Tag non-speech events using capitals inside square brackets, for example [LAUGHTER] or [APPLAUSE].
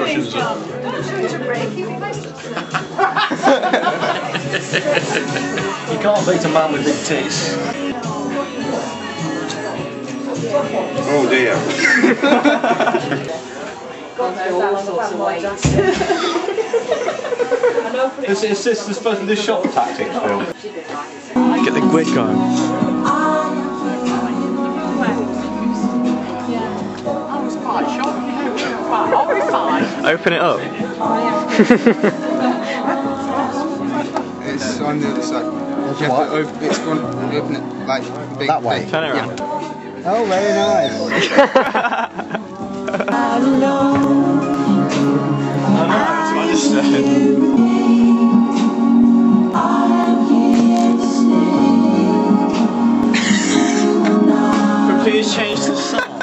You can't beat a man with big tits. Oh dear. [LAUGHS] [LAUGHS] [LAUGHS] Is, is this the supposed to be the shop tactics film? Get the quick on. I'll be fine. Open it up. [LAUGHS] it's on the other side. It's what? Open, it open it like big, that way. Big, Turn it around. Yeah. Oh, very nice. I know. I please change the song?